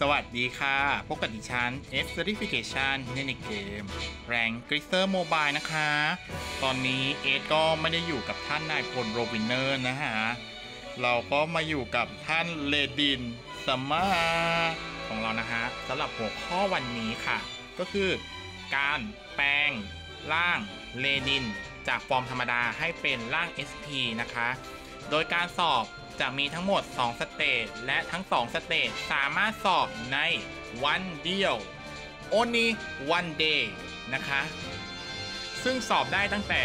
สวัสดีค่ะ พบกับดิฉัน F Certification ในเกม Rank g r i s e r Mobile นะคะ ตอนนี้เอสก็ไม่ได้อยู่กับท่านนายพลโรบินเนอร์นะฮะ เราก็มาอยู่กับท่านเลดินสมาของเรานะฮะสำหรับหัวข้อวันนี้ค่ะ ก็คือการแปลงร่างเลดิน จากฟอร์มธรรมดาให้เป็นร่าง SP นะคะ โดยการสอบ จะมีทั้งหมด 2 stage และทั้ง 2 stage สามารถสอบในวันเดียว only one day นะคะ ซึ่งสอบได้ตั้งแต่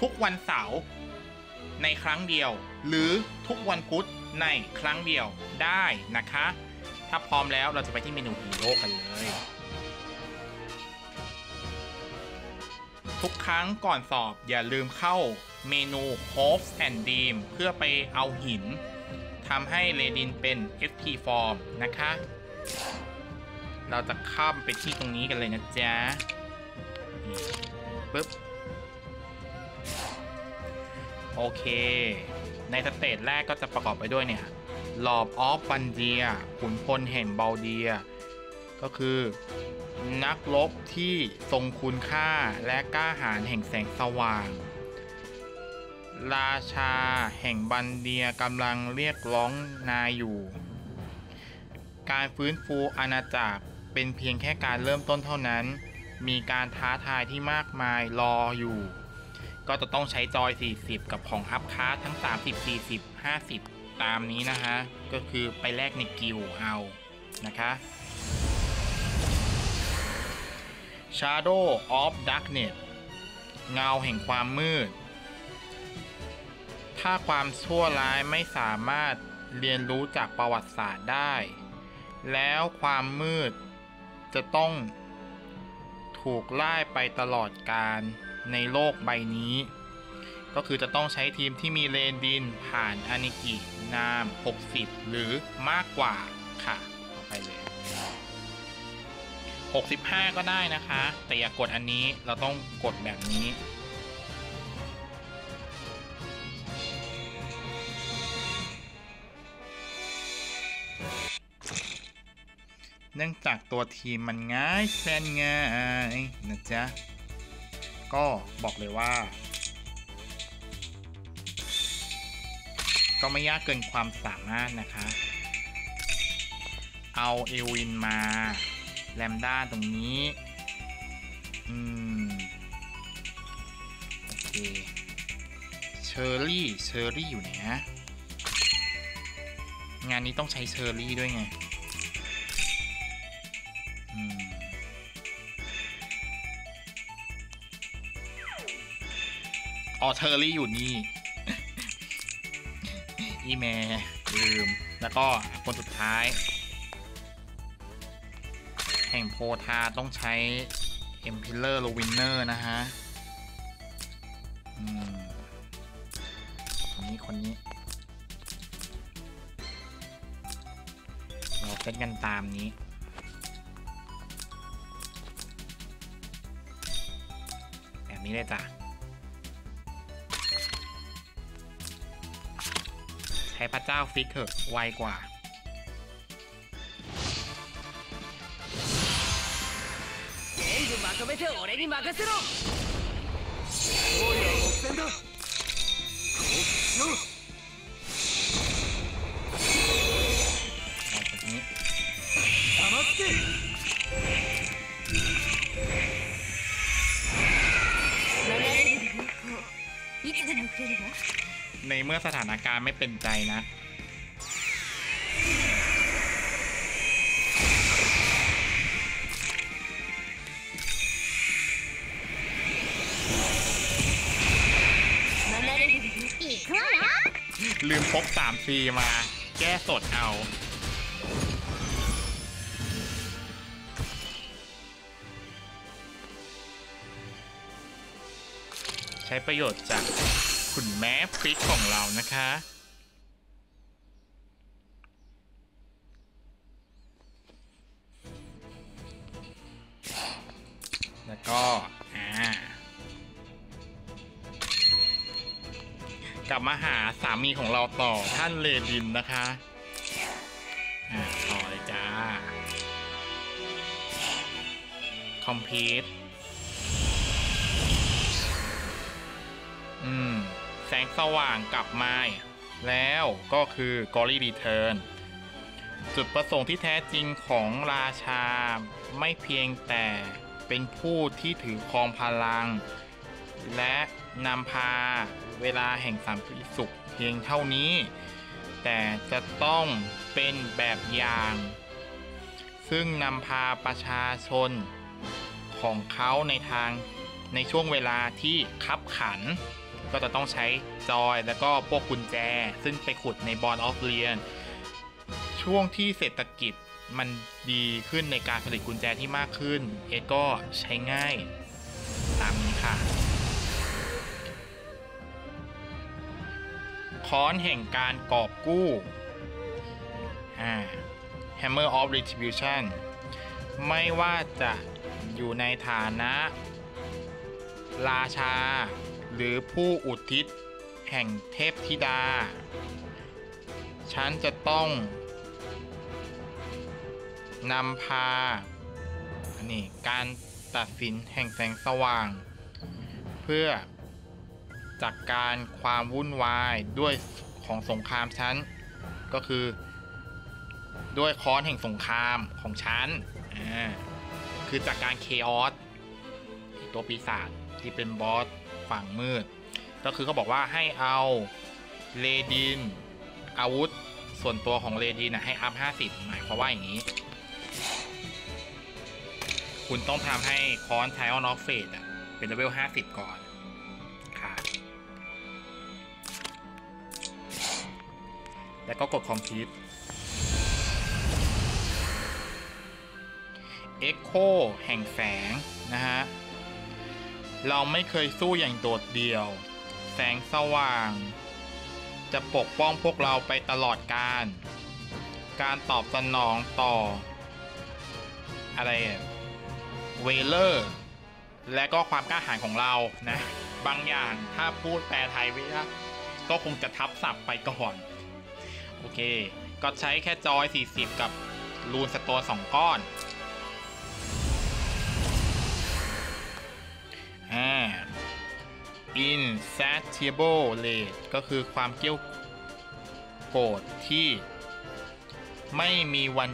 ทุกวันเสาร์ในครั้งเดียว หรือทุกวันพุธในครั้งเดียวได้นะคะ ถ้าพร้อมแล้วเราจะไปที่เมนูฮีโร่กันเลย ทุกครั้งก่อนสอบอย่าลืมเข้า เมนู Hopes and Dream เพื่อไปเอาหินทำให้เรดินเป็น FP Form นะคะ เราจะข้ามไปที่ตรงนี้กันเลยนะจ๊ะปึ๊บ โอเค ใน stage แรกก็จะประกอบไปด้วยเนี่ย Lord of บัลเดียขุนพลแห่งบัลเดีย ก็คือนักรบที่ทรงคุณค่าและกล้าหาญแห่งแสงสว่าง ราชาแห่งบันเดียกำลังเรียกร้องนายอยู่ การฟื้นฟูอาณาจักรเป็นเพียงแค่การเริ่มต้นเท่านั้น มีการท้าทายที่มากมายรออยู่ ก็จะต้องใช้จอย 40 กับของอัพคาทั้ง 30 40 50 ตามนี้นะคะก็คือไปแลกในกิลเอา นะคะ Shadow of Darkness เงาแห่งความมืด ถ้าความชั่วร้ายไม่สามารถเรียนรู้จากประวัติศาสตร์ได้ แล้วความมืดจะต้องถูกไล่ไปตลอดการในโลกใบนี้ ก็คือจะต้องใช้ทีมที่มีเลนดินผ่านอานิกินาม 60 หรือมากกว่าค่ะเอาไปเลย 65 ก็ได้นะคะ แต่อย่ากกดอันนี้เราต้องกดแบบนี้ เนื่องจากตัวทีมมันง่ายแสนง่ายนะจ๊ะ ก็บอกเลยว่า ก็ไม่ยากเกินความสามารถนะคะ เอาเอวินมา แลมด้าตรงนี้ อืม โอเค เชอร์รี่ เชอร์รี่อยู่ไหนฮะ งานนี้ต้องใช้เชอร์รี่ด้วยไงอ๋อเชอร์รี่อยู่นี่ อีเมลืม แล้วก็คนสุดท้าย แห่งโพธาต้องใช้ e m p i l e r l w i n n e r นะฮะ อืม คนนี้คนนี้ ตกันตามนี้ แบบนี้เลยจ้ะ ใช้พระเจ้าฟิกเถอะไวกว่า 全部まとめて俺に任せろ勝利は目前だ降伏しろ เ ในเมื่อสถานการณ์ไม่เป็นใจนะ ลืมพกสามซีมา แก้สดเอา ใช้ประโยชน์จากขุนแม่พริกของเรานะคะ แล้วก็กลับมาหาสามีของเราต่อท่านเลดินนะคะ อ่ต่อเลยจ้า คอมพิวต์ แสงสว่างกลับมาแล้วก็คือ Gory Return จุดประสงค์ที่แท้จริงของราชา ไม่เพียงแต่เป็นผู้ที่ถือครองพลัง และนำพาเวลาแห่งสันติสุขเพียงเท่านี้ แต่จะต้องเป็นแบบอย่าง ซึ่งนำพาประชาชนของเขาในทางในช่วงเวลาที่คับขัน ก็จะต้องใช้จอยแล้วก็พวกกุญแจ ซึ่งไปขุดในบอลออฟเรียนช่วงที่เศรษฐกิจมันดีขึ้นในการผลิตกุญแจที่มากขึ้น เอ็ก็ใช้ง่ายตามนี้ค่ะค้อนแห่งการกอบกู้ Hammer of Retribution ไม่ว่าจะอยู่ในฐานะ ราชา หรือผู้อุทิศแห่งเทพธิดา ฉันจะต้องนำพานนี่การตัดสินแห่งแสงสว่าง เพื่อจัดกการความวุ่นวายด้วยของสงครามชั้น ก็คือ ด้วยค้อนแห่งสงครามของฉันคือจากการ chaos ตัวปีศาจที่เป็นบอส ฝั่งมืด ก็คือเขาบอกว่าให้เอาเลดินอาวุธส่วนตัวของเลดินนะให้ up 50 หมายความว่าอย่างนี้ คุณต้องทำให้ค้อน Trial of Fate อะเป็นเลเวล50 ก่อนค่ะแล้วก็กดคอมพิวต์ Echo แห่งแสง นะฮะ เราไม่เคยสู้อย่างโดดเดี่ยว แสงสว่าง จะปกป้องพวกเราไปตลอดการ การตอบสนองต่อ อะไรเวเลอร์ และก็ความกล้าหาญของเรานะ บางอย่างถ้าพูดแปลไทยไว้นะก็คงจะทับศัพท์ไปก่อน โอเค ก็ใช้แค่จอย 40 กับรูนสโตน2ก้อน อ่า insatiable rage ก็คือความเกี้ยวโกรธที่ไม่มีวัน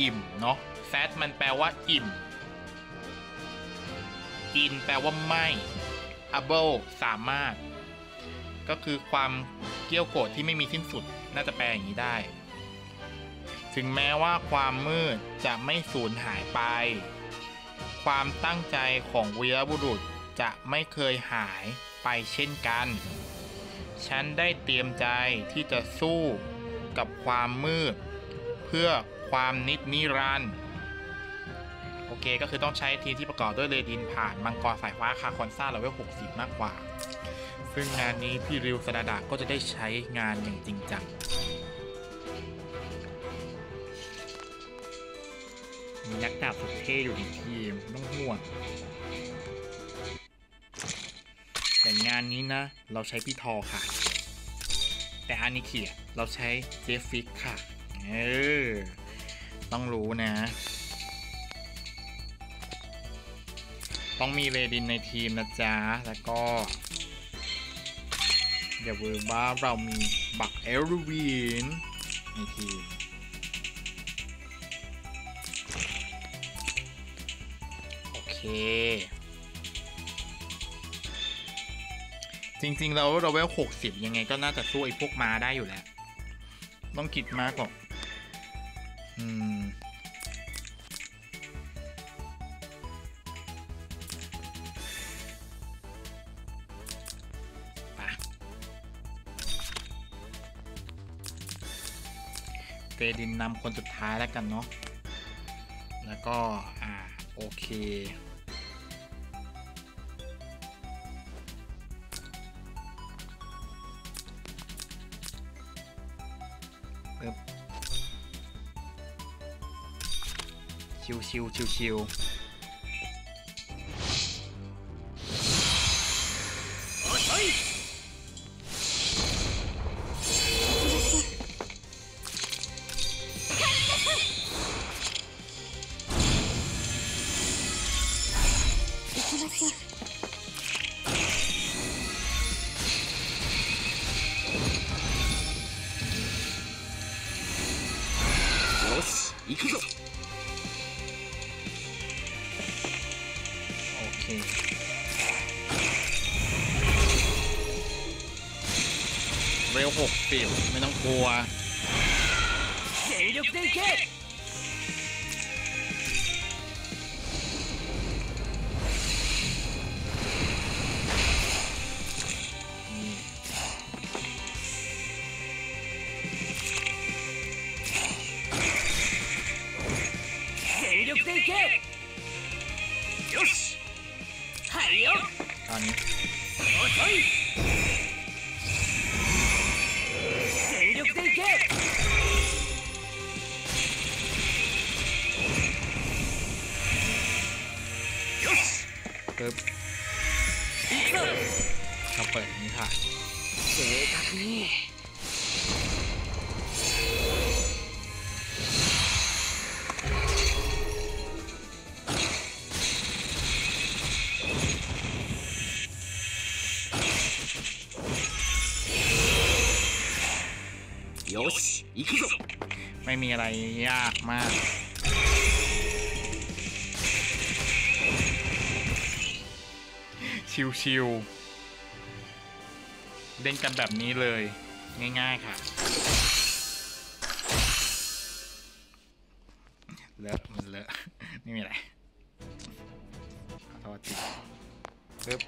อิ่มเนาะ sat มันแปลว่าอิ่ม in แปลว่าไม่ able สามารถ ก็คือความเกี้ยวโกรธที่ไม่มีสิ้นสุด น่าจะแปลอย่างนี้ได้ ถึงแม้ว่าความมืดจะไม่สูญหายไป ความตั้งใจของวีรบุรุษจะไม่เคยหายไปเช่นกัน ฉันได้เตรียมใจที่จะสู้กับความมืด เพื่อความนิจนิรันด์โอเคก็คือต้องใช้ทีมที่ประกอบด้วยเรดินผ่าน มังกรสายฟ้าคาคอนซ่าเลเวล60 มากกว่า ซึ่งงานนี้พี่ริวสนาดาก็จะได้ใช้งานอย่างจริงจัง มีนักดาบสุดเท่อยู่ในทีมต้องห่วงแต่งานนี้นะ เราใช้พี่ทอค่ะ แต่อันนี้เขียเราใช้เจฟฟิกค่ะ เออ ต้องรู้นะ ต้องมีเรดินในทีมนะจ๊ะ แล้วก็อย่าเวอร์ว่าเรามีบักเอลวินในทีม เค จริงๆ เราเราเวลหกสิบยังไงก็น่าจะสู้ไอ้พวกมาได้อยู่แล้ว ต้องคิดมากกว่าอืมเฟดินนำคนสุดท้ายแล้วกันเนาะ แล้วก็ อ่า โอเค ชิวชิวชิวชิว ちゃよし行くぞ เร็วหกปิดไม่ต้องกลัว เจ๋ยกดีเก ม่มีอะไรยากมาก ชิวๆเล่นกันแบบนี้เลย ง่ายๆค่ะ เลอะมันเลอะไม่มีอะไรขอโทษทีปึ๊บ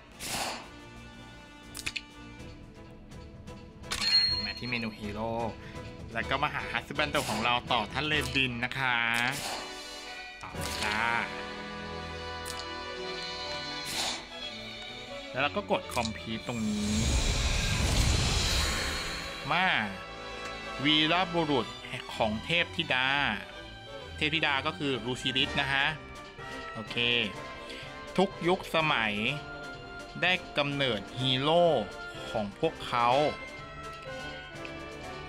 อะมาที่เมนูฮีโร่ แล้วก็มาหา husbando ของเราต่อท่านเลดินนะคะต่อเลยจ้าแล้วเราก็กด complete รงนี้ มาวีรบุรุษของเทพธิดา เทพธิดาก็คือลูซิลิสนะฮะ โอเค ทุกยุคสมัยได้กำเนิดฮีโร่ของพวกเขา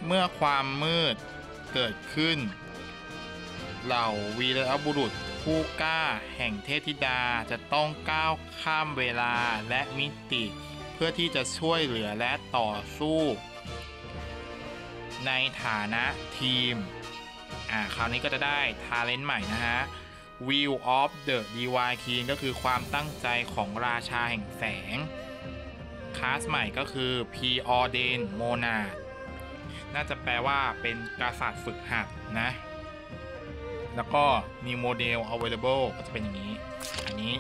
เมื่อความมืดเกิดขึ้น เหล่าวีรบุรุษผู้กล้าแห่งเทพธิดาจะต้องก้าวข้ามเวลาและมิติ เพื่อที่จะช่วยเหลือและต่อสู้ ในฐานะทีม อ่าคราวนี้ก็จะได้ทาเลนต์ใหม่นะฮะ Wheel of the Divine King ก็คือความตั้งใจของราชาแห่งแสง คลาสใหม่ก็คือ P Orden Monarch น่าจะแปลว่าเป็นกษัตริย์ฝึกหัดนะ แล้วก็ new model available ก็จะเป็นอย่างนี้ อันนี้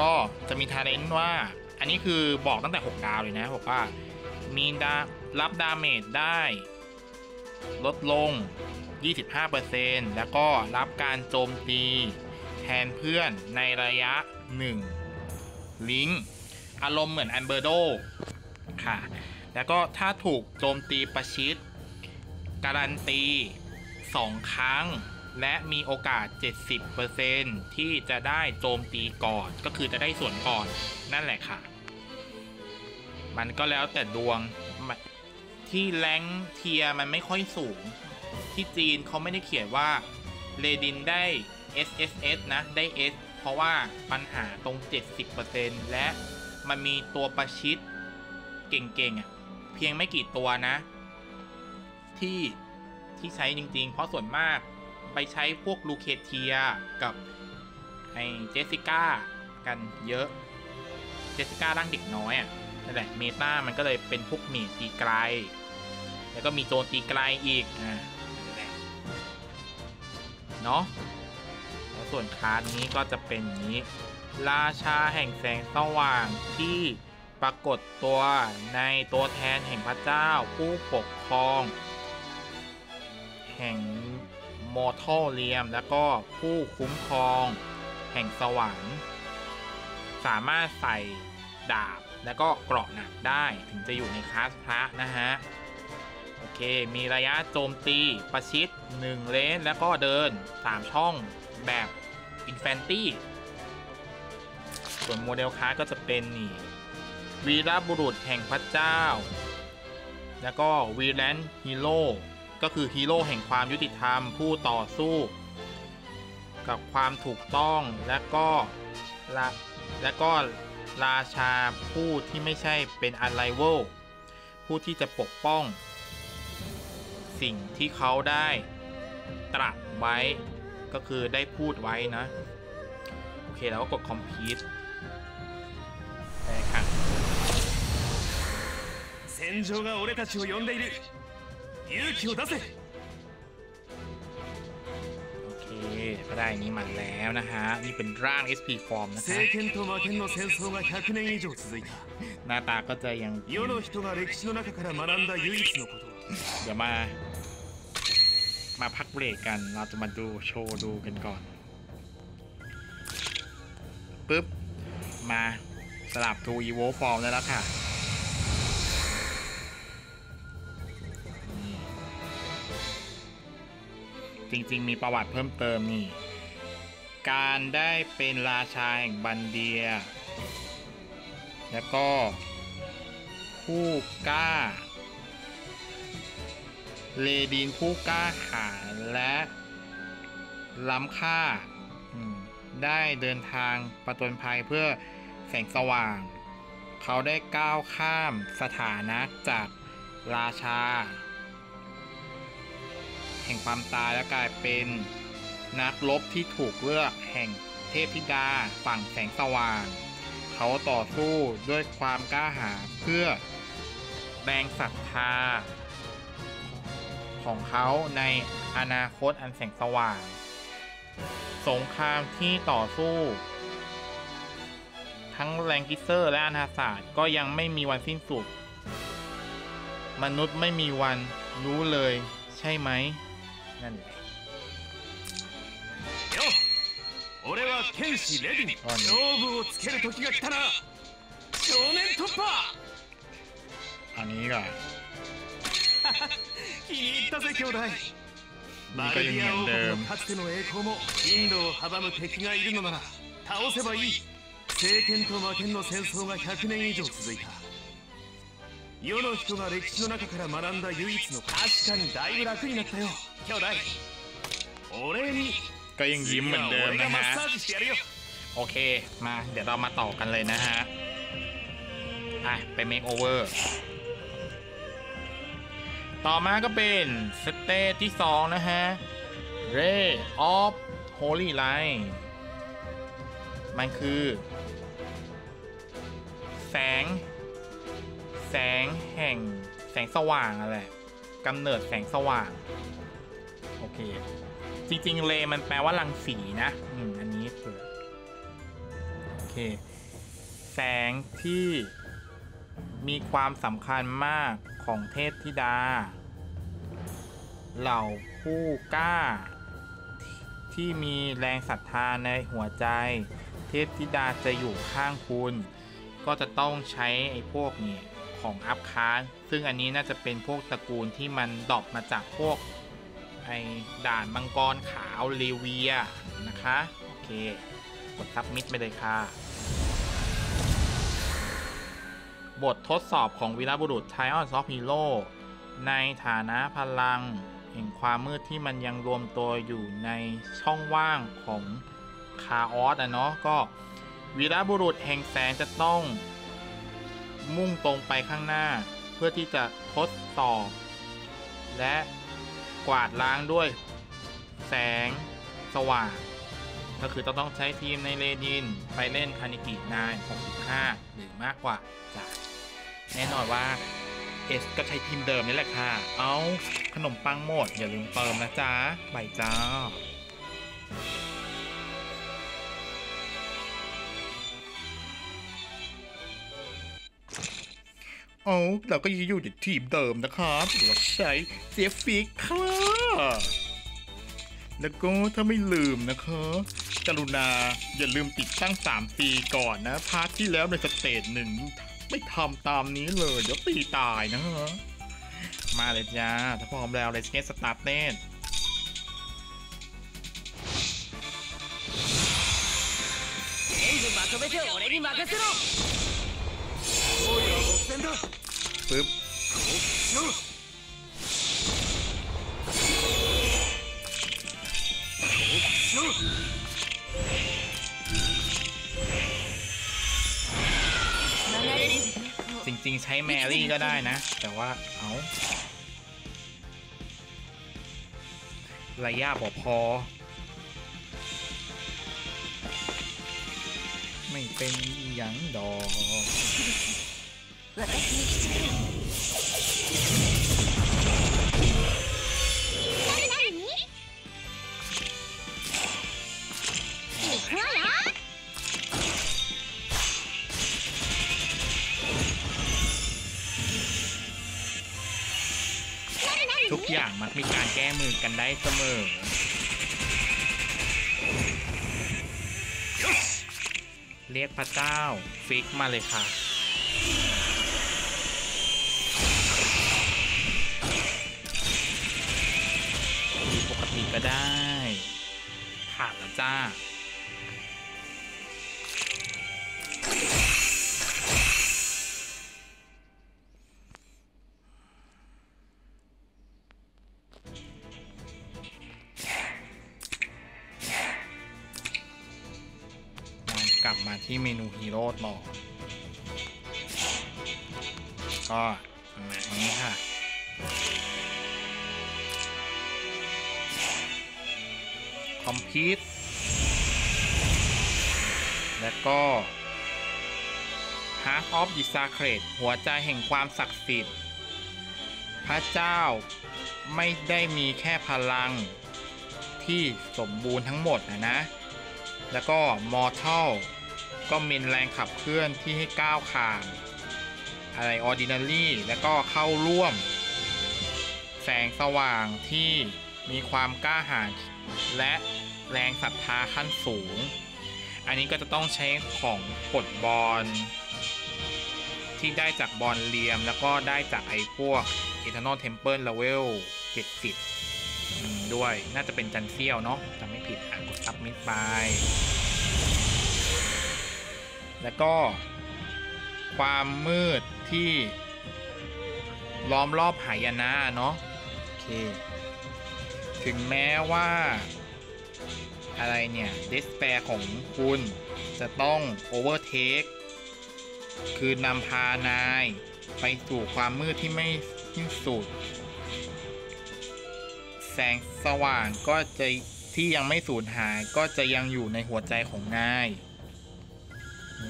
ก็จะมี talent ว่า อันนี้คือบอกตั้งแต่ 6 ดาวเลยนะ บอกว่า มีดารับดาเมจได้ ลดลง 25%แล้วก็รับการโจมตีแทนเพื่อนในระยะ 1 ลิงก์อารมณ์เหมือนอันเบอร์โดค่ะ แล้วก็ถ้าถูกโจมตีประชิด การันตี 2 ครั้ง และมีโอกาส 70%ที่จะได้โจมตีก่อน ก็คือจะได้ส่วนก่อนนั่นแหละค่ะ มันก็แล้วแต่ดวงที่ rank tier มันไม่ค่อยสูง ที่จีนเขาไม่ได้เขียนว่าเลดินได้ SSS นะ ได้ S เพราะว่าปัญหาตรง 70%และมันมีตัวประชิดเก่งๆอะ พียงไม่กี่ตัวนะ ที่ที่ใช้จริง ๆ เพราะส่วนมากไปใช้พวกลูเคเทียกับไอเจสสิก้ากันเยอะ เจสสิก้าร่างเด็กน้อยอะนั่นแหละเมตามันก็เลยเป็นพวกเมตีไกล แล้วก็มีโจนตีไกลอีกอ่านั่นแหละเนาะแล้วส่วนคาร์ดนี้ก็จะเป็นนี้ ราชาแห่งแสงสว่างที่ ปรากฏตัวในตัวแทนแห่งพระเจ้าผู้ปกครอง แห่ง Mortal Realm แล้วก็ผู้คุ้มครอง แห่งสวรรค์ สามารถใส่ดาบแล้วก็เกราะหนักได้ถึงจะอยู่ในคลาสพระนะฮะ โอเค มีระยะโจมตีประชิด 1 range แล้วก็เดิน 3 ช่องแบบ infantry ส่วน model card ก็จะเป็นนี่ วีรบุรุษแห่งพระเจ้า แล้วก็วีแลนฮีโร่ก็คือฮีโร่แห่งความยุติธรรมผู้ต่อสู้ กับความถูกต้องและก็ละและก็ราชาผู้ที่ไม่ใช่เป็นอันไ v เวลผู้ที่จะปกป้อง สิ่งที่เขาได้ตรัสไว้ก็คือได้พูดไว้นะ โอเคแล้วก็กด complete ได้ค่ะ 戦場が俺たちを呼んでいる勇気を出せ โอเค ก็ได้อันนี้มาแล้วนะฮะ นี่เป็นร่าง SP form นะคะ 政権と魔剣の戦争が100年以上続いた หน้าตาก็จะยัง 世の人が歴史の中から学んだ唯一のことは เดี๋ยวมา มาพักเบรกกัน เราจะมาดูโชว์ดูกันก่อน ปึ๊บ มาสลับทูอีโวฟอร์มแล้วล่ะค่ะ จริง ๆ มีประวัติเพิ่มเติมนี่ การได้เป็นราชาแห่งบันเดีย แล้วก็ผู้กล้า เลดินผู้กล้าหาญและล้ำค่า ได้เดินทางประจนภัยเพื่อแสงสว่าง เขาได้ก้าวข้ามสถานะจากราชา ห่งความตายและกลายเป็นนักรบที่ถูกเลือกแห่งเทพธิดาฝั่งแสงสว่าง เขาต่อสู้ด้วยความกล้าหาญเพื่อแรงศรัทธา ของเขาในอนาคตอันแสงสว่าง สงครามที่ต่อสู้ ทั้งแรงกิเซอร์และอนาศาสตร์ก็ยังไม่มีวันสิ้นสุด มนุษย์ไม่มีวันรู้เลยใช่ไหม 何？よ俺は剣士レディに勝負をつける時が来たな。少年突破。兄が？気に入ったぜ兄弟。マルディア王国のかつての栄光もインドを阻む敵がいるのなら倒せばいい。政権と魔剣の戦争が100年以上続いた。世の人が歴史の中から学んだ唯一の確かにだいぶ楽になったよ兄弟お礼に ก็ยังยิ้มเหมือนเดิม 俺 นะ がマ ฮะ ッサージしてやるよ โอเค มา เดี๋ยวเรามาต่อกันเลยนะฮะอ่ะไปเมคโอเวอร์ ต่อมาก็เป็นสเตจที่ 2 นะฮะ Ray of Holy Light มันคือ แสง แสงแห่งแสงสว่างอะไรกำเนิดแสงสว่าง โอเค จริง ๆ Ray มันแปลว่ารังสีนะอืมอันนี้เผื่อโอเค แสงที่มีความสำคัญมากของเทพธิดา เหล่าผู้กล้า ที่มีแรงศรัทธาในหัวใจ เทพธิดาจะอยู่ข้างคุณ ก็จะต้องใช้ไอ้พวกนี้ ของ upclass ซึ่งอันนี้น่าจะเป็นพวกตระกูลที่มัน drop มาจากพวกไอ้ด่านมังกรขาวเลเวียนะคะ โอเค กด submit ไปเลยค่ะ บททดสอบของวีรบุรุษ Trials of Hero ในฐานะพลัง แห่งความมืดที่มันยังรวมตัวอยู่ในช่องว่างของ chaos อะเนาะก็วีรบุรุษแห่งแสงจะต้อง มุ่งตรงไปข้างหน้า เพื่อที่จะทดสอบ และกวาดล้างด้วย แสง สว่าง ก็คือต้องต้องใช้ทีมในเลดิน ไปเล่นคานิกินาย65 หรือมากกว่าจ้ะแน่นอนว่าเอสก็ใช้ทีมเดิมนี่แหละค่ะ เอาขนมปังหมด อย่าลืมเติมนะจ๊ะบายจ้า โอ้เราก็ยังอยู่ในทีมเดิมนะครับเราใช้เสียฟิกค่ะ แล้วก็ถ้าไม่ลืมนะคะ กรุณาอย่าลืมติดตั้ง 3C ก่อนนะ พาร์ทที่แล้วในสเตจหนึ่งไม่ทำตามนี้เลย เดี๋ยวตีตายนะฮะ มาเลยจ้า ถ้าพร้อมแล้วเลยสเก็ตสตาร์ทเต้น 全部まとめて俺に任せろ王位は目前だ ปึ๊บจริงๆ ใช้แมรี่ก็ได้นะ แต่ว่า เอาระยะบอพอ ไม่เป็นอย่างดอก ทุกอย่างมักมีการแก้มือกันได้เสมอเรียกพระเจ้า ฟิกมาเลยค่ะ ได้ผ่านแล้วจ้า Heart of the Sacred หัวใจแห่งความศักดิ์สิทธิ์ พระเจ้าไม่ได้มีแค่พลังที่สมบูรณ์ทั้งหมดนะนะ แล้วก็ Mortal ก็เป็นแรงขับเคลื่อนที่ให้ก้าวข้าม อะไร Ordinary แล้วก็เข้าร่วม แสงสว่างที่มีความกล้าหาญและแรงศรัทธาขั้นสูง อันนี้ก็จะต้องใช้ของปลดบอล ที่ได้จากบอลเลียม แล้วก็ได้จากไอ้พวก Eternal Temple Level 70อืมด้วย น่าจะเป็นจันเซียวเนาะจำไม่ผิดอ่านกดซับมิดไป แล้วก็ ความมืดที่ล้อมรอบหายนะเนาะโอเค ถึงแม้ว่า อะไรเนี่ย d ด s p a i r ของคุณจะต้อง overtake คื คือนำพานายไปสู่ความมืดที่ไม่สิ้นสุด แสงสว่างก็จะที่ยังไม่สูญหายก็จะยังอยู่ในหัวใจของนายอ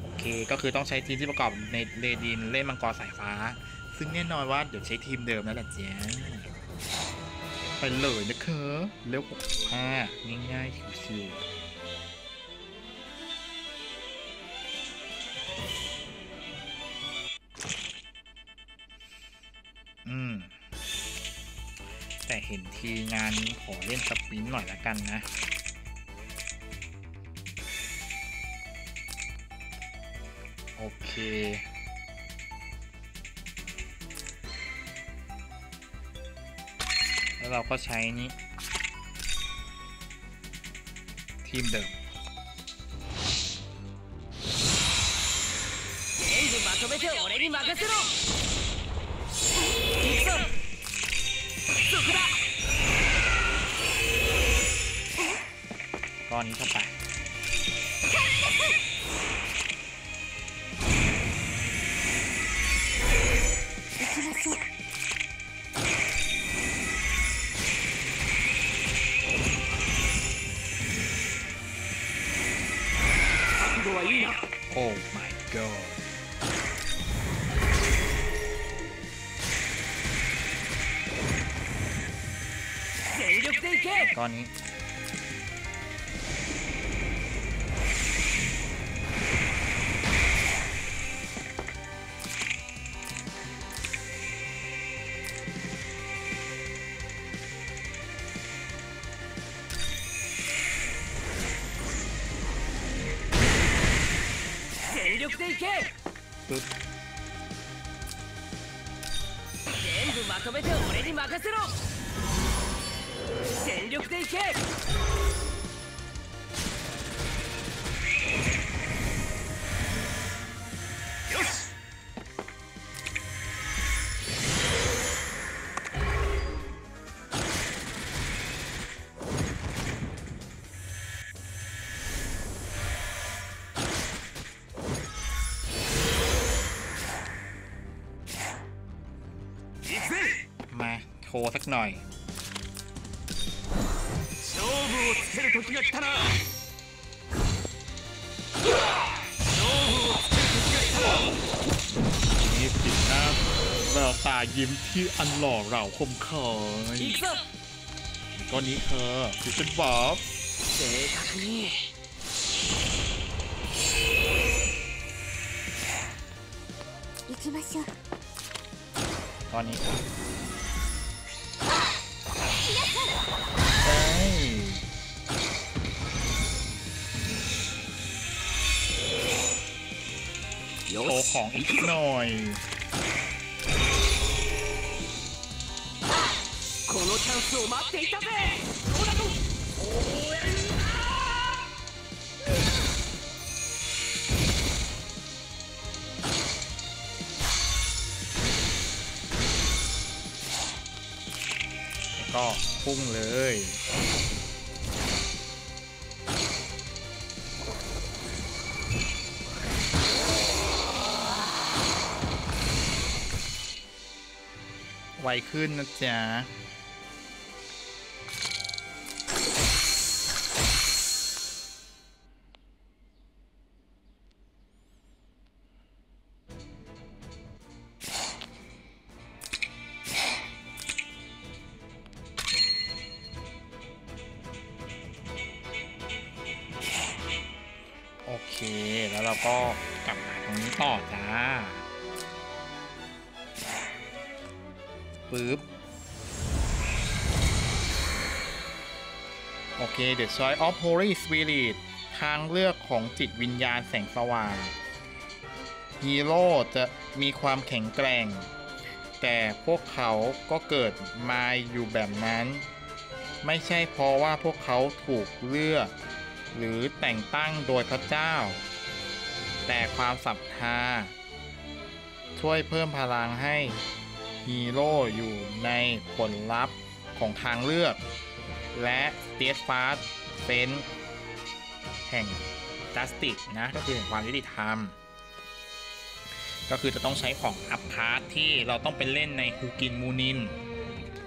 โอเคก็คือต้องใช้ทีมที่ประกอบในเรดินเล่นมังกรสายฟ้า ซึ่งแน่นอนว่าเดี๋ยวใช้ทีมเดิมนั่นแหละเจ๊ไปเลยนะคะเร็ว65ง่ายๆชิวๆ อืม แต่เห็นทีงานขอเล่นสปินหน่อยละกันนะโอเคแล้วเราก็ใช้นี้ ทีมเดิม 部まとめて俺に任せろ行くぞそこだ ก้อนนี้เข้าไป 行きなさい覚悟はいいな โอ้ my god ก้อนนี้ ว์สักหน่อย 勝負をつける時が来たな勝負をつける時が来たな นี่สีหน้าแววตายิ้มที่อันหล่อเหลาคมคาย 行くぞ ก็นี้เธอฟิชเชนบ๊อบ 正確に行きましょう ของอีกหน่อยก็พุ่งเลย ไวขึ้นนะจ๊ะ The Choice of Holy Spirit ทางเลือกของจิตวิญญาณแสงสว่างฮีโร่จะมีความแข็งแกร่ง แต่พวกเขาก็เกิดมาอยู่แบบนั้น ไม่ใช่เพราะว่าพวกเขาถูกเลือก หรือแต่งตั้งโดยพระเจ้า แต่ความศรัทธา ช่วยเพิ่มพลังให้ฮีโร่อยู่ในผลลัพธ์ของทางเลือก และ steadfast sense แห่ง justice นะ ก็คือแห่งความยุติธรรม ก็คือจะต้องใช้ของ upclass ที่เราต้องไปเล่นในฮูกินมูนิน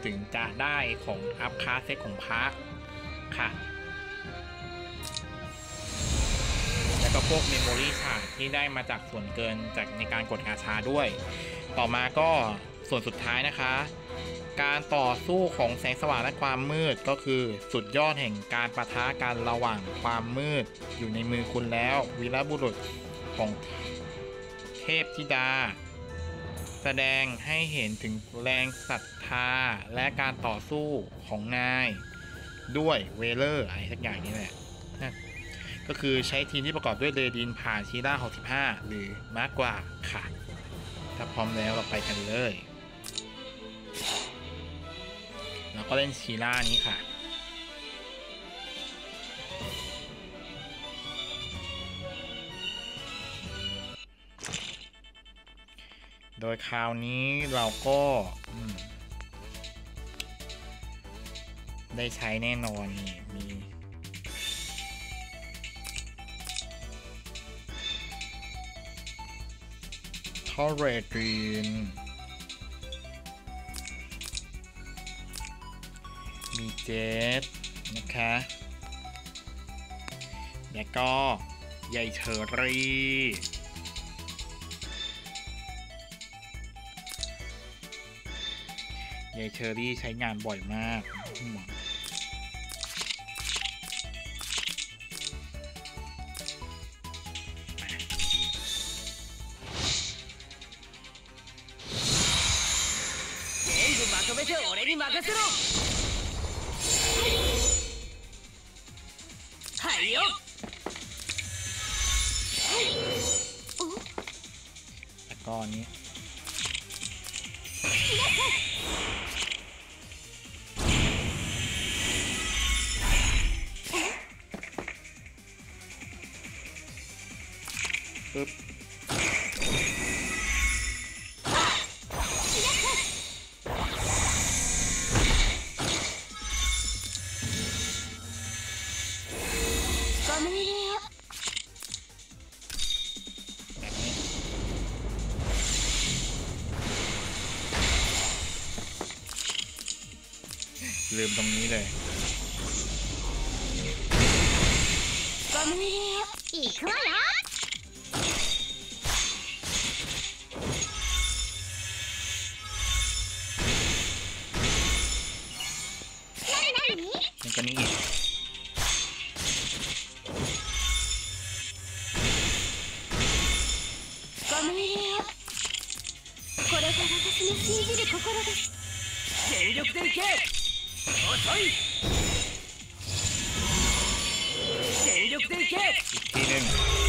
ถึงจะได้ของ upclass set ของพระค่ะ แล้วก็พวก memory shard ที่ได้มาจากส่วนเกินจากในการกดกาชาด้วย ต่อมาก็ส่วนสุดท้ายนะคะ การต่อสู้ของแสงสว่างและความมืดก็คือสุดยอดแห่งการประทะกันระหว่างความมืด อยู่ในมือคุณแล้ว วีรบุรุษของเทพธิดา แสดงให้เห็นถึงแรงศรัทธาและการต่อสู้ของนาย ด้วยเวเลอร์อะไรสักอย่างนี้แหละก็คือใช้ทีมที่ประกอบด้วยเดดินผ่านชีร่า65 หรือมากกว่าค่ะ ถ้าพร้อมแล้วเราไปกันเลย แล้วก็เล่นชีร่านี้ค่ะ โดยคราวนี้เราก็ได้ใช้แน่นอนนี่มีทอเรตีน มีเจสนะคะ แล้วก็ใยเชอรี่ใยเชอรี่ใช้งานบ่อยมากอืม 全部まとめて俺に任せろ ลืมตรงนี้เลย け。いけ。ねえんだ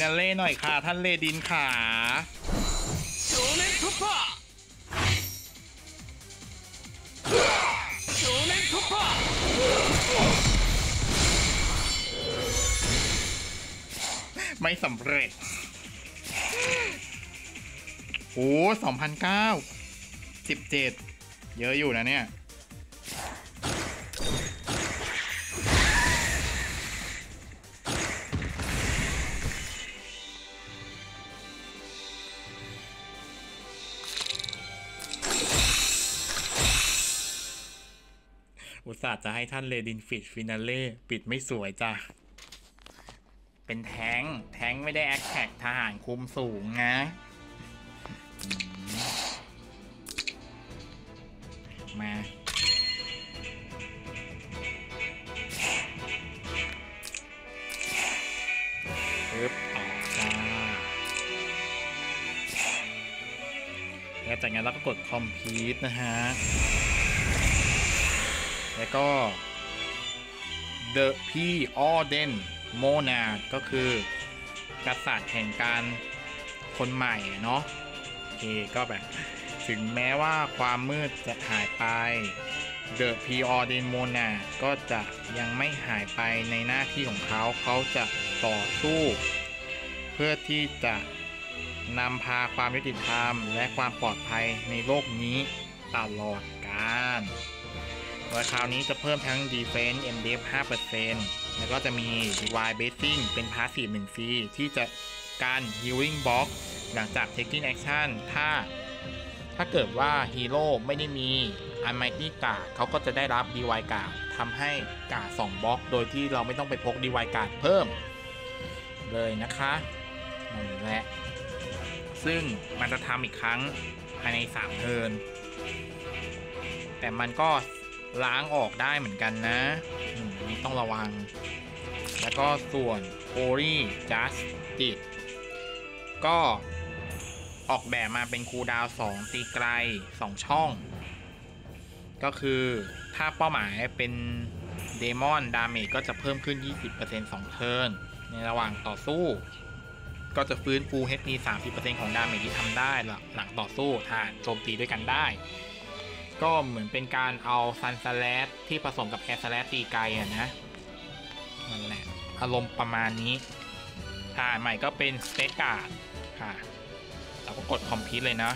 นันเล่หน่อยค่ะ ท่านเลดินขาไม่สำเร็จ โอ้สองพันเก้าสิบเจ็ดเยอะอยู่นะเนี่ย ตส่าห์จะให้ท่านเลดินฟิตฟินาเล่ปิดไม่สวยจ้ะ เป็นแทงแทงไม่ได้แอคแท็กทหารคุมสูงนะ มาปึ๊บออกจ้าแล้วจากนั้นเราก็กด complete นะฮะ แล้วก็ The P Orden Monad ก็คือกษัตริย์แห่งการคนใหม่เนาะโอเคก็แบบ ถึงแม้ว่าความมืดจะหายไป The P Orden Monad ก็จะยังไม่หายไปในหน้าที่ของเขาเขาจะต่อสู้ เพื่อที่จะนำพาความยุติธรรม และความปลอดภัยในโลกนี้ตลอดกาล โดยคราวนี้จะเพิ่มทั้ง Defense MDF 5%แล้วก็จะมี Divine Basing เป็น Passive 1ฟรีที่จะการ Healing Box หลังจาก Taking Action ถ้า ถ้าเกิดว่าฮีโร่ไม่ได้มี Almighty Guard เขาก็จะได้รับ Divine Guard ทำให้กาด2บล็อก โดยที่เราไม่ต้องไปพก Divine Guard เพิ่ม เลยนะคะนั่นแหละซึ่งมันจะทำอีกครั้งภายใน 3 เทิร์นแต่มันก็ ล้างออกได้เหมือนกันนะนี่ต้องระวัง แล้วก็ส่วน o r i Justice ก็ออกแบบมาเป็นคูดาว 2 ตีไกล 2 ช่อง ก็คือถ้าเป้าหมายเป็นเดมอนดาเมจก็จะเพิ่มขึ้น 20% 2 เทิร์น ในระหว่างต่อสู้ ก็จะฟื้นฟู HP 30%ของดาเมจที่ทำได้หลังต่อสู้ถ้าโจมตีด้วยกันได้ ก็เหมือนเป็นการเอาซันสแลตที่ผสมกับแอร์สแลตตีไกลอะนะ นั่นแหละ อารมณ์ประมาณนี้ถ่ายใหม่ก็เป็นสเตตการ์ดค่ะ เราก็กดคอมพิวเลยนะ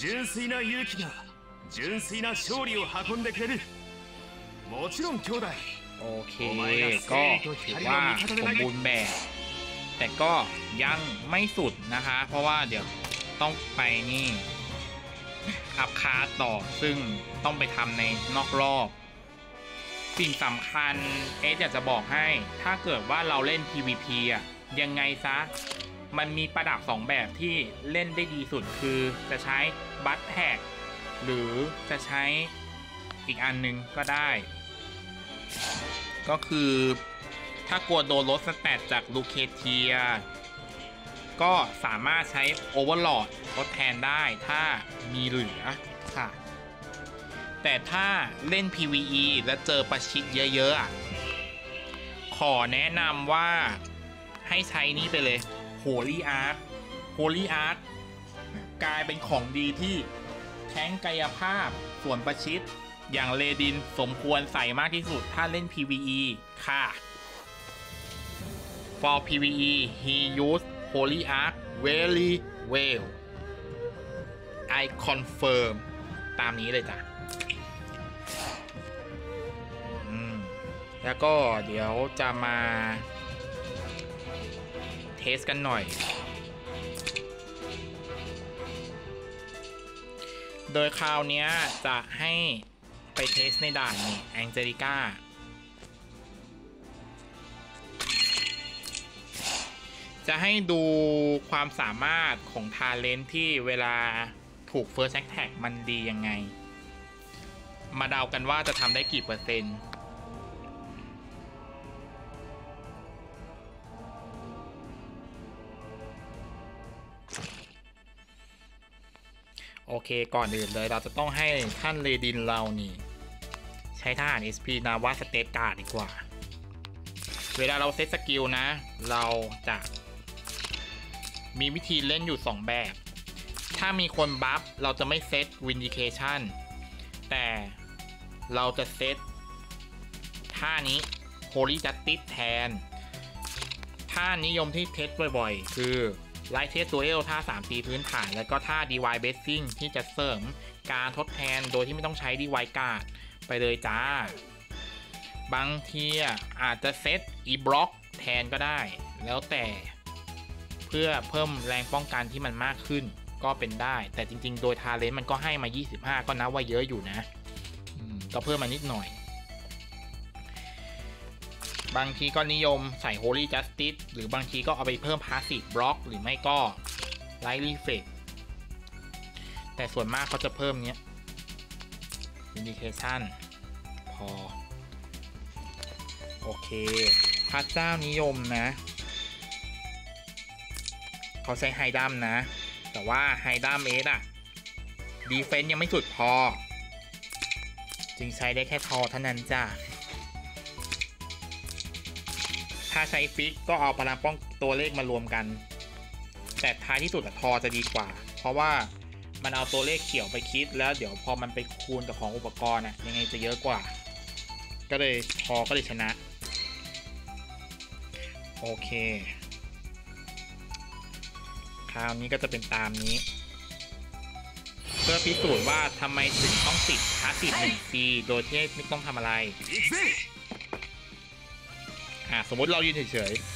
純粋な勇気が純粋な勝利を運んでくれるもちろん兄弟 โอเคก็ถือว่าสมบูรณ์แบบ แต่ก็ยังไม่สุดนะคะ เพราะว่าเดี๋ยวต้องไปนี่อัพการ์ดต่อซึ่งต้องไปทำในนอกรอบ สิ่งสำคัญเอสอยากจะบอกให้ถ้าเกิดว่าเราเล่น PVP อะยังไงซะ มันมีประดับ 2 แบบที่เล่นได้ดีสุดคือจะใช้บัตแท็กหรือจะใช้อีกอันหนึงก็ได้ ก็คือ ถ้ากลัวโดนลด stat จากลูเคเทีย ก็สามารถใช้ Overlord ทดแทนได้ถ้ามีเหลือค่ะ แต่ถ้าเล่น PVE แล้วเจอประชิดเยอะๆ ขอแนะนำว่าให้ใช้นี่ไปเลย Holy Art Holy Art กลายเป็นของดีที่แทงกายภาพส่วนประชิด อย่างเลดินสมควรใส่มากที่สุดถ้าเล่น PVE ค่ะ For PVE he used Holy Ark very well I confirm ตามนี้เลยจ้ะแล้วก็เดี๋ยวจะมา เทสกันหน่อย โดยคราวนี้จะให้ ไปเทสในด่านนี่แองเจลิก้าจะให้ดูความสามารถของทาเลนที่เวลาถูก First Attack มันดียังไง มาเดากันว่าจะทำได้กี่เปอร์เซ็นต์โอเคก่อนอื่นเลยเราจะต้องให้ท่านเลดินเรานี่ ช้ทหาร SP นาวาสเตตการ์ดดีกว่า เวลาเราเซตสกิลนะ เราจะมีวิธีเล่นอยู่ 2 แบบ ถ้ามีคนบัฟเราจะไม่เซตวินดิเคชันแต่เราจะเซตท่านี้ Holy Justice แทน ท่านิยมที่เทสบ่อยๆ คือไลท์เทสตัวเอลท่า3ปีพื้นฐาน แล้วก็ท่า DY Basing ที่จะเสริมการทดแทนโดยที่ไม่ต้องใช้ DY การ์ด ไปเลยจ้า บางทีอาจจะเซต e block แทนก็ได้ แล้วแต่เพื่อเพิ่มแรงป้องกันที่มันมากขึ้นก็เป็นได้ แต่จริง ๆ โดยทาเลนต์มันก็ให้มา 25 ก็นับว่าเยอะอยู่นะก็เพิ่มมานิดหน่อย บางทีก็นิยมใส่ Holy Justice หรือบางทีก็เอาไปเพิ่ม Passive Block หรือไม่ก็ Light Reflect แต่ส่วนมากเขาจะเพิ่มเนี้ย Indication พอ โอเค พระเจ้านิยมนะ เขาใช้ไฮดัมนะ แต่ว่าไฮดัมเอสอะดีเฟนต์ยังไม่สุดพอ จึงใช้ได้แค่ทอเท่านั้นจ้ะถ้าใช้ฟิกก็เอาพลังป้องตัวเลขมารวมกัน แต่ท้ายที่สุดอะทอจะดีกว่า เพราะว่า มันเอาตัวเลขเขียวไปคิดแล้วเดี๋ยวพอมันไปคูณกับของอุปกรณ์อะยังไงจะเยอะกว่า ก็เลยพอก็เลยชนะ โอเค คราวนี้ก็จะเป็นตามนี้ เพื่อพิสูจน์ว่าทำไมถึงต้องติดท้าติดหนึ่งซีโดยที่ไม่ต้องทำอะไร อะ สมมติเรายืนเฉยๆ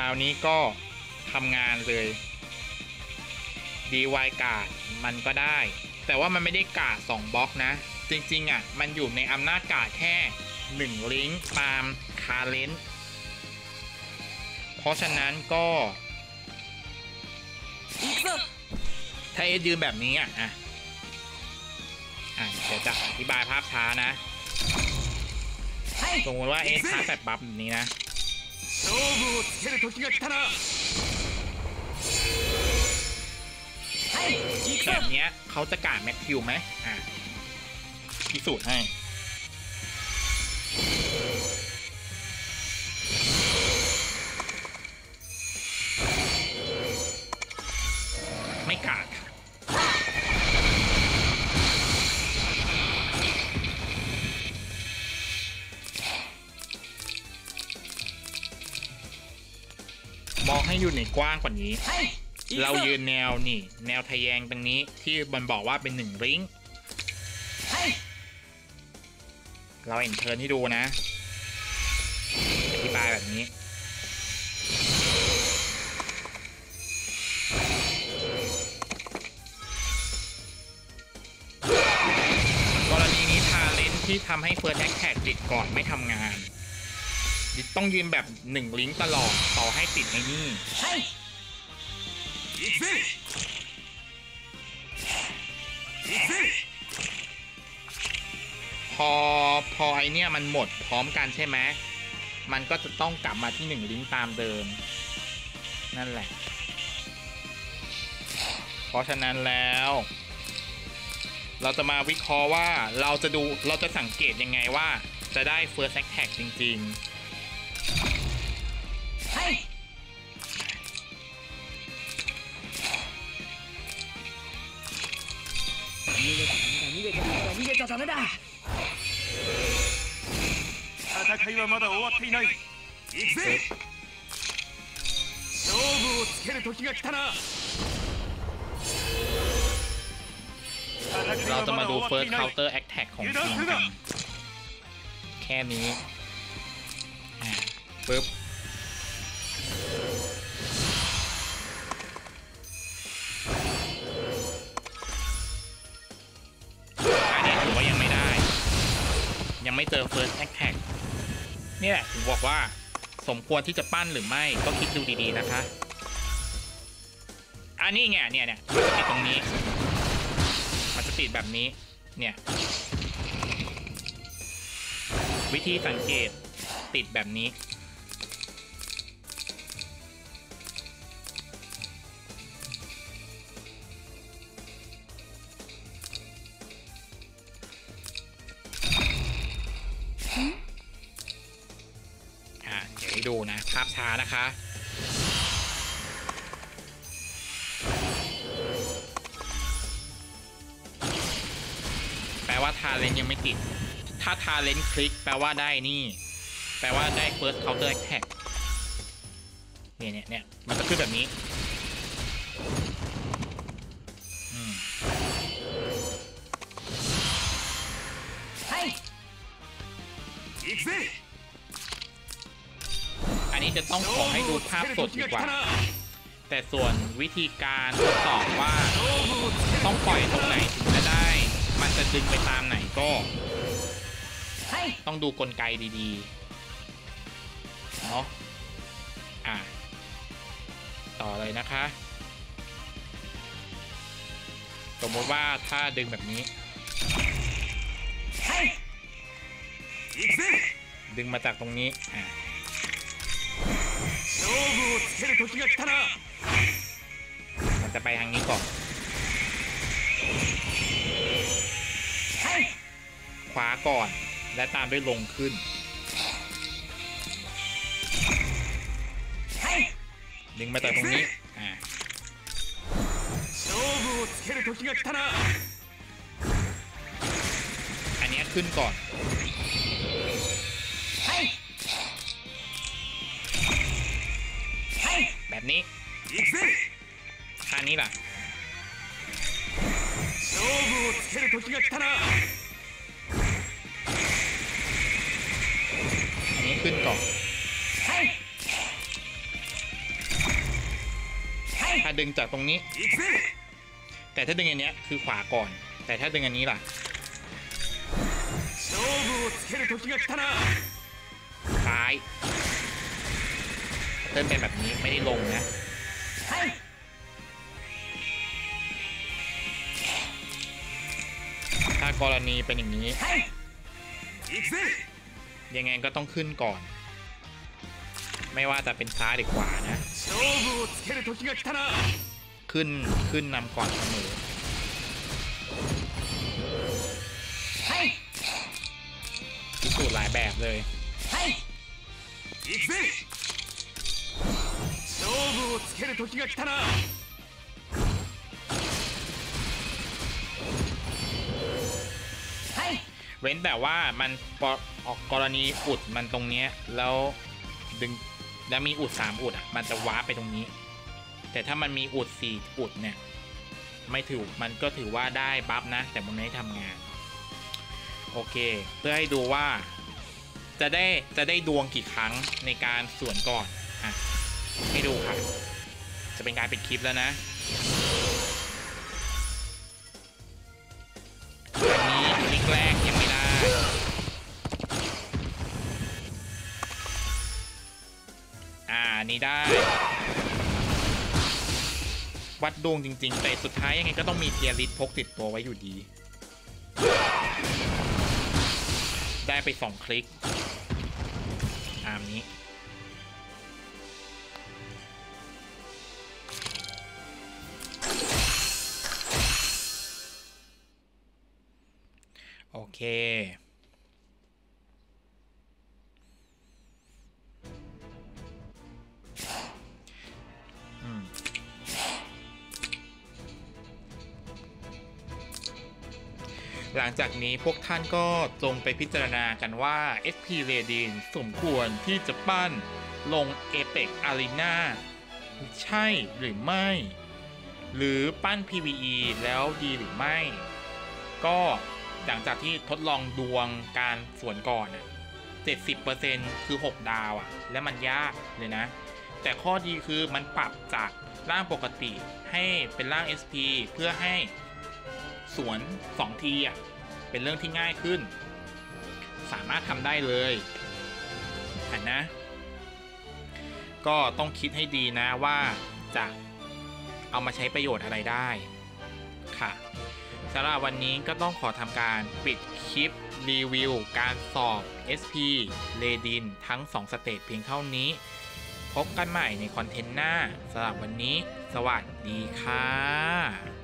ราวนี้ก็ทำงานเลย DY กาดมันก็ได้ แต่ว่ามันไม่ได้กาด2บล็อกนะ จริง ๆ อะ มันอยู่ในอำนาจกาดแค่ 1 ลิงก์ตามคาเลนเพราะฉะนั้นก็ ถ้าเอยืนแบบนี้อะ อะเดี๋ยวจะอธิบายภาพช้านะสมมติว่าเอสชาแบบบัฟแบบนี้นะ 勝負をつける時が来たなはい行く แบ ぞ บเนี้ยเขาจะการแม็กคิวไหมอ่ะ พิสูจน์ให้ ไม่กาด อยู่ในกว้างกว่านี้ เรายืนแนวนี่ แนวทะแยงตรงนี้ที่มันบอกว่าเป็นหนึ่งริ้งเราเห็นเทิร์นให้ดูนะอธิบายแบบนี้ กรณีนี้ทาเลนที่ทำให้เฟิร์สแท็กติดก่อนไม่ทำงาน ต้องยืมแบบหนึ่งลิงก์ตลอดต่อให้ติดไอ้นี่พอพอไอเนี้ยมันหมดพร้อมกันใช่ไหมมันก็จะต้องกลับมาที่หนึ่งลิงก์ตามเดิม นั่นแหละ เพราะฉะนั้นแล้ว เราจะมาวิเคราะห์ว่าเราจะดูเราจะสังเกตยังไงว่าจะได้ First Attack จริง ๆ はまだ終わっていない行くぜ勝負をつける時が来たな戦い ๆ เรา は จะ ま มา だ ดู 終わって First いない Counter Attack ของทีมกัน แค่นี้อ่ะปึ๊บ อันนี้ถือว่ายังไม่ได้ ยังไม่เจอ First Attack นี่แหละถึงบอกว่าสมควรที่จะปั้นหรือไม่ก็คิดดูดีๆนะคะ อันนี้ไงเนี่ยเนี่ยมันจะติดตรงนี้ มันจะติดแบบนี้ เนี่ย วิธีสังเกตติดแบบนี้ ดูนะภาพช้านะคะ แปลว่าทาเลนยังไม่ติด ถ้าทาเลนคลิกแปลว่าได้นี่ แปลว่าได้ first counter attack เนี่ยเนี่ยเนี่ยมันจะขึ้นแบบนี้ นี้จะต้องขอให้ดูภาพสดดีกว่า แต่ส่วนวิธีการทดสอบว่าต้องปล่อยตรงไหนถึงจะได้ มันจะดึงไปตามไหนก็ ต้องดูกลไกดีๆเนาะอะต่อเลยนะคะ สมมติว่าถ้าดึงแบบนี้ดึงมาจากตรงนี้อะ มันจะไปทางนี้ก่อนขวาก่อนและตามด้วยลงขึ้น ดึงมาแต่ตรงนี้อ่าอันนี้ขึ้นก่อน นี้ท่านี้ล่ะนนี้ขึ้นก่อนถ้าดึงจากตรงนี้ แต่ถ้าดึงอันนี้คือขวาก่อน แต่ถ้าดึงอันนี้ล่ะซ้าย เพิ่มเป็นแบบนี้ไม่ได้ลงนะถ้ากรณีเป็นอย่างนี้ ยังไงก็ต้องขึ้นก่อน ไม่ว่าจะเป็นซ้าหรือขวานะ ขึ้นขึ้นนำก่อนเสมอพิสูจน์หลายแบบเลย 勝負をつける時が来たな はい เว้นแต่ว่ามันปอออกกรณีอุดมันตรงเนี้ยแล้วดึงแล้วมีอุดสามอุดอ่ะมันจะว้าร์ปไปตรงนี้ แต่ถ้ามันมีอุดสี่อุดเนี่ย ไม่ถือมันก็ถือว่าได้บัฟนะ แต่มันไม่ได้ทำงาน โอเค เพื่อให้ดูว่า จะได้จะได้ดวงกี่ครั้งในการสวนก่อนอ่ะ ให้ดูค่ะ จะเป็นการปิดคลิปแล้วนะอันนี้ยูนิกแรกยังไม่ได้ อ่านี้ได้ วัดดวงจริง ๆ แต่สุดท้ายยังไงก็ต้องมีเทียริสพกติดตัวไว้อยู่ดี ได้ไปสองคลิก ตามนี้ เคหลังจากนี้พวกท่านก็จงไปพิจารณากันว่า SP r a d i n สมควรที่จะปั้นลง Apex Arena ใช่หรือไม่ หรือปั้น PVE แล้วดีหรือไม่ ก็ หลังจากที่ทดลองดวงการสวนก่อนอะ70%คือ 6 ดาวอะและมันยากเลยนะ แต่ข้อดีคือมันปรับจากร่างปกติให้เป็นร่าง SP เพื่อให้สวน 2 ทีอะเป็นเรื่องที่ง่ายขึ้น สามารถทำได้เลยอะนะ ก็ต้องคิดให้ดีนะว่าจะเอามาใช้ประโยชน์อะไรได้ค่ะ สำหรับวันนี้ก็ต้องขอทำการปิดคลิปรีวิวการสอบ SP เลดินทั้ง 2 สเตจเพียงเท่านี้ พบกันใหม่ในคอนเทนต์หน้าสำหรับวันนี้ สวัสดีค่ะ